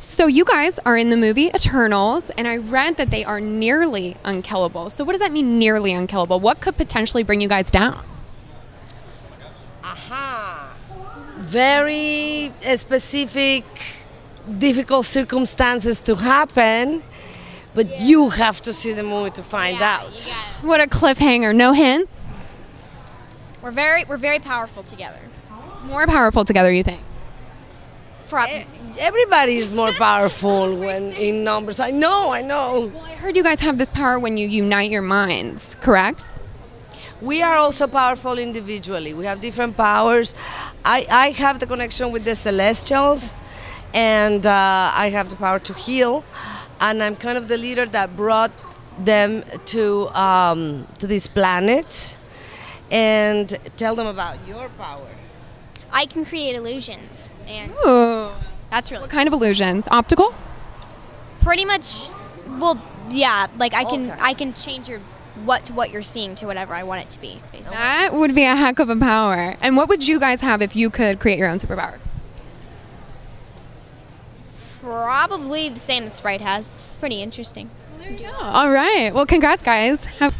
So you guys are in the movie Eternals, and I read that they are nearly unkillable. So what does that mean, nearly unkillable? What could potentially bring you guys down? Aha. Very uh, specific, difficult circumstances to happen, but you have to see the movie to find out. What a cliffhanger! No hints. We're very we're very powerful together. More powerful together, you think? Prob- Everybody is more powerful when in numbers. I know, I know. Well, I heard you guys have this power when you unite your minds. Correct? We are also powerful individually. We have different powers. I, I have the connection with the celestials, and uh, I have the power to heal. And I'm kind of the leader that brought them to um, to this planet, and tell them about your power. I can create illusions, and Ooh. that's really What kind of illusions? Optical? pretty much. Well, yeah, like I All can kinds. I can change your what to what you're seeing to whatever I want it to be. Basically. That would be a heck of a power. And what would you guys have if you could create your own superpower? Probably the same that Sprite has. It's pretty interesting. All right. Well, congrats, guys. Have-